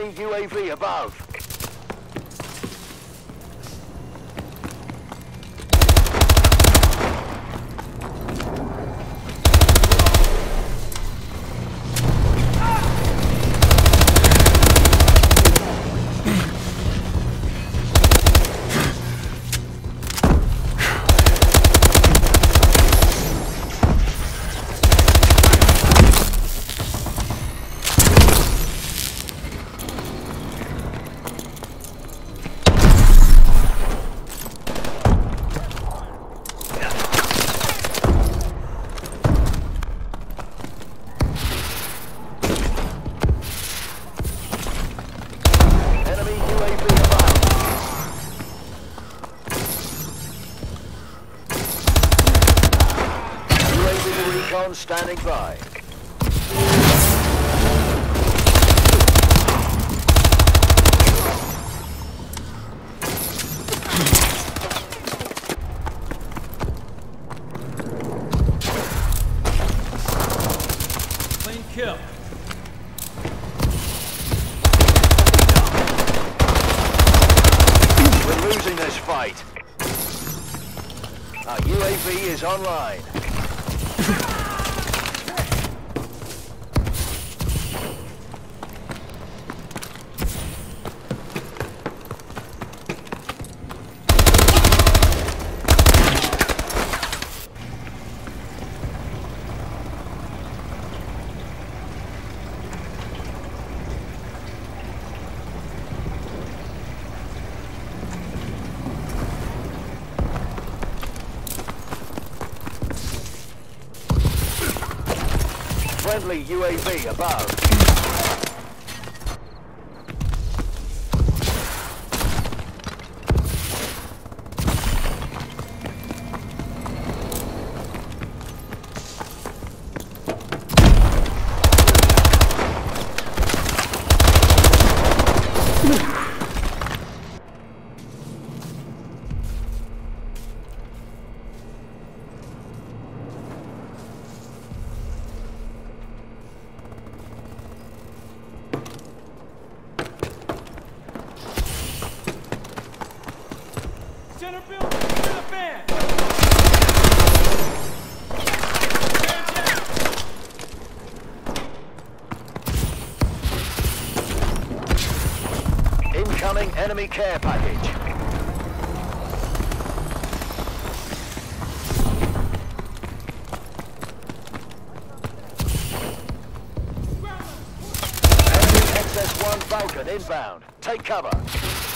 Enemy UAV above. Recon standing by. Clean kill. We're losing this fight. Our UAV is online. Friendly UAV above. Enemy care package. Enemy XS-1 Falcon inbound. Take cover.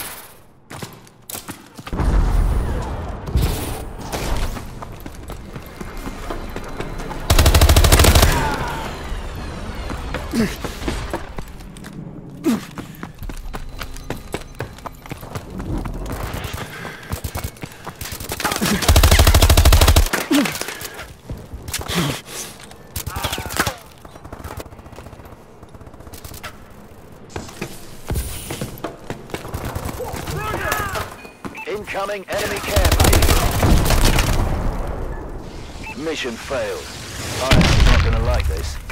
Incoming enemy package. Mission failed. I'm not gonna like this.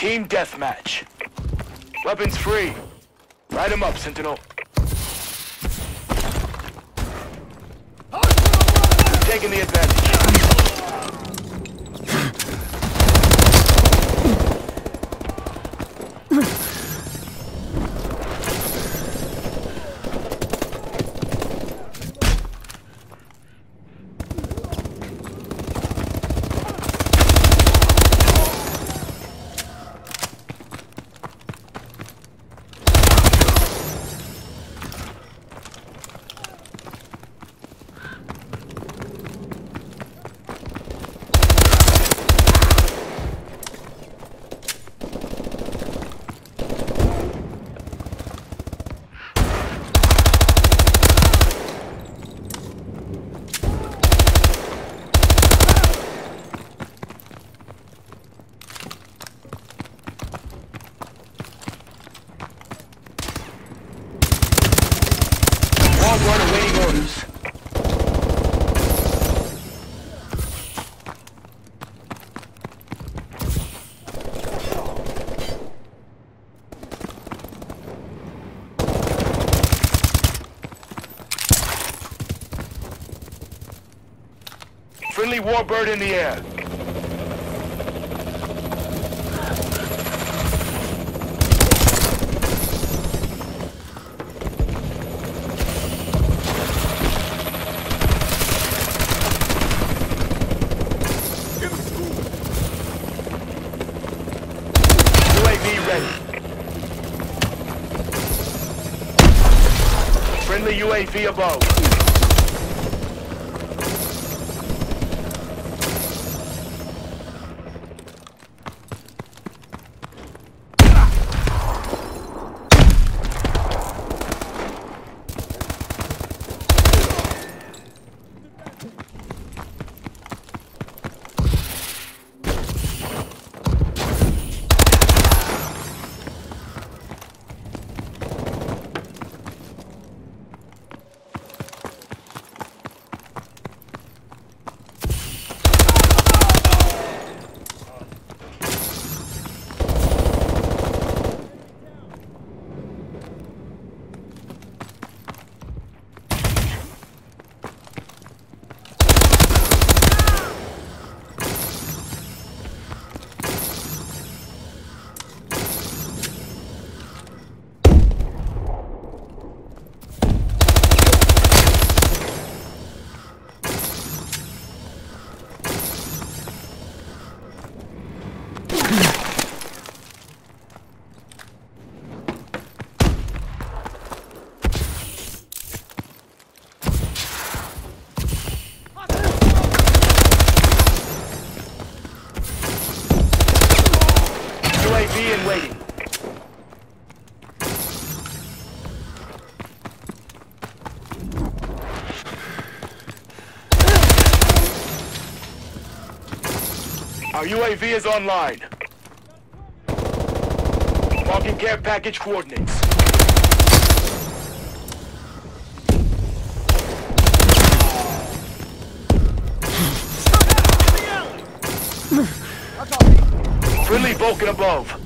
Team deathmatch. Weapons free. Light 'em up, Sentinel. Taking the advantage. Warbird in the air. Friendly UAV above. UAV in waiting. Our UAV is online. Marking care package coordinates. Friendly Vulcan above.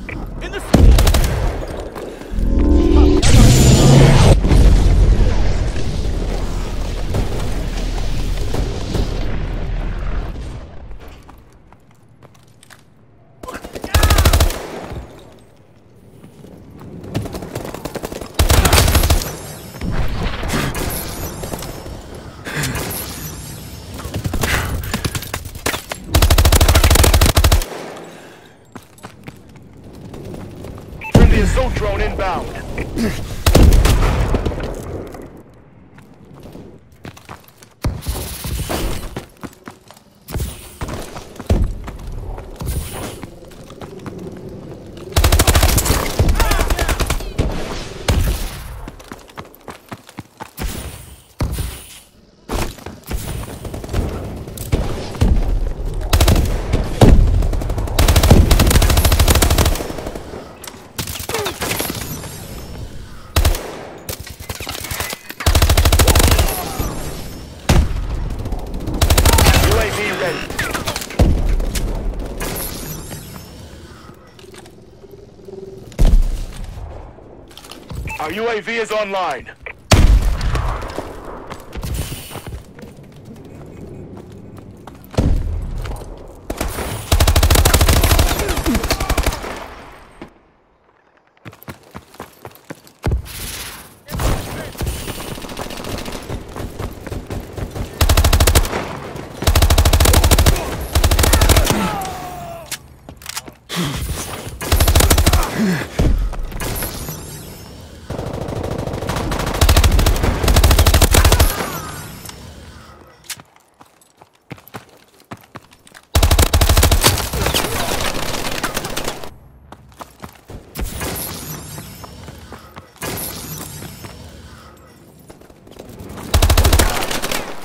Our UAV is online.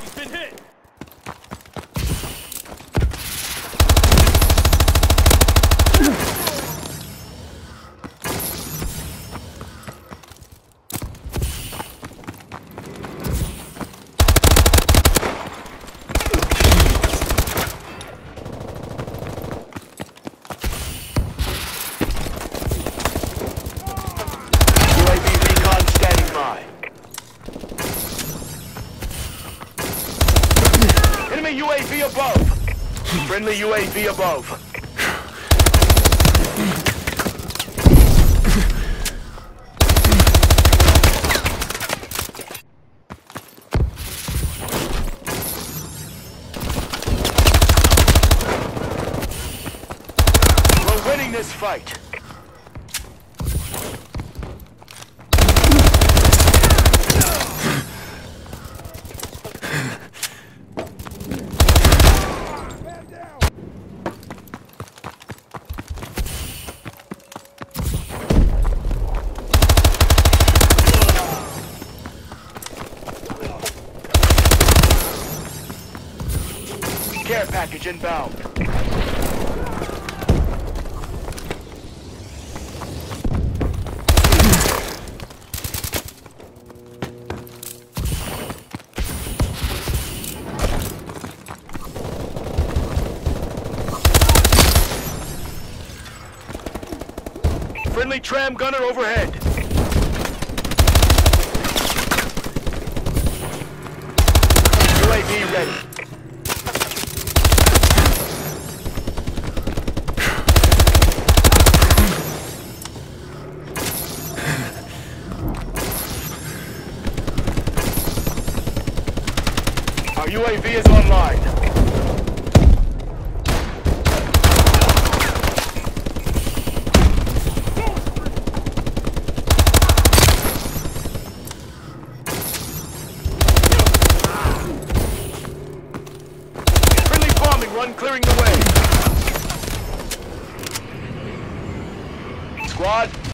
He's been hit. UAV recon standing by. Enemy UAV above. Friendly UAV above. We're winning this fight. Package inbound. Friendly tram gunner overhead. UAV ready. Our UAV is online. Clearing the way. Squad,